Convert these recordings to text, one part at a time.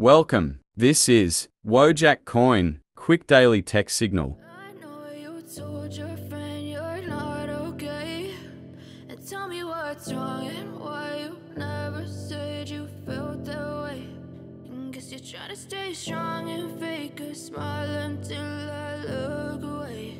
Welcome. This is Wojak Coin, quick daily tech signal. I know you your friend you're not okay. Tell me what's wrong and why you never said you felt that way. And guess you're trying to stay strong and fake a smile until I look away.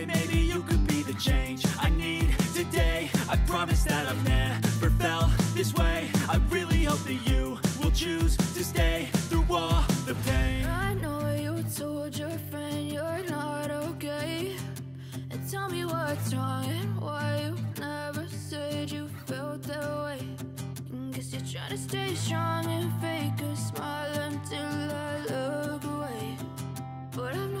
felt that way. Guess you're trying to stay strong and fake a smile until I look away. But I've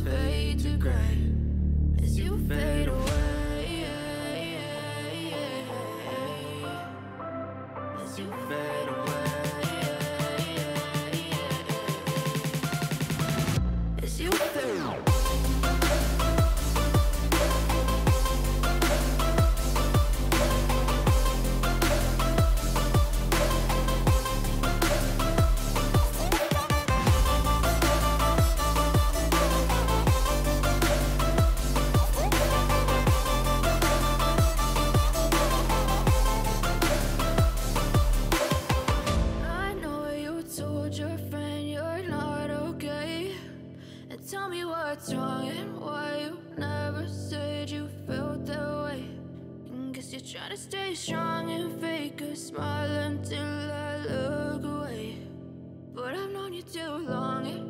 Try to stay strong and fake a smile until I look away. But I've known you too long